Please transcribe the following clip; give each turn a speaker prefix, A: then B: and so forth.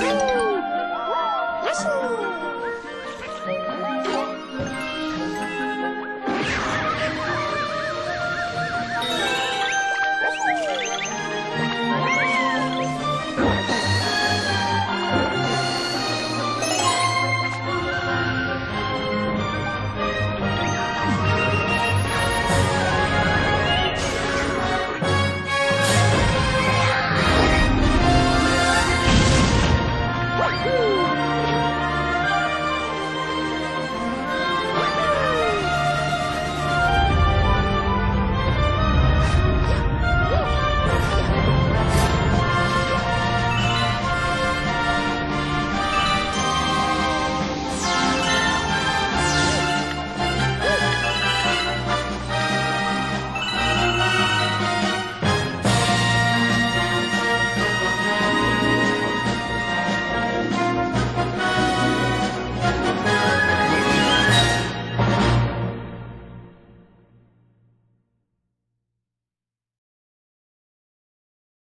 A: Woo! Woo!